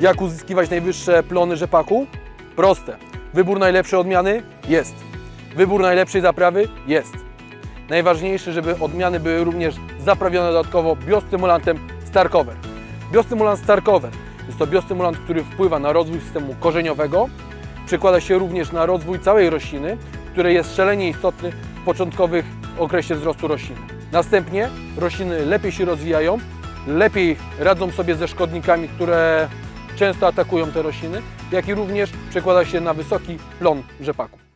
Jak uzyskiwać najwyższe plony rzepaku? Proste. Wybór najlepszej odmiany? Jest. Wybór najlepszej zaprawy? Jest. Najważniejsze, żeby odmiany były również zaprawione dodatkowo biostymulantem Starcover. Biostymulant Starcover jest to biostymulant, który wpływa na rozwój systemu korzeniowego, przekłada się również na rozwój całej rośliny, który jest szalenie istotny w początkowych okresie wzrostu rośliny. Następnie rośliny lepiej się rozwijają, lepiej radzą sobie ze szkodnikami, które często atakują te rośliny, jak i również przekłada się na wysoki plon rzepaku.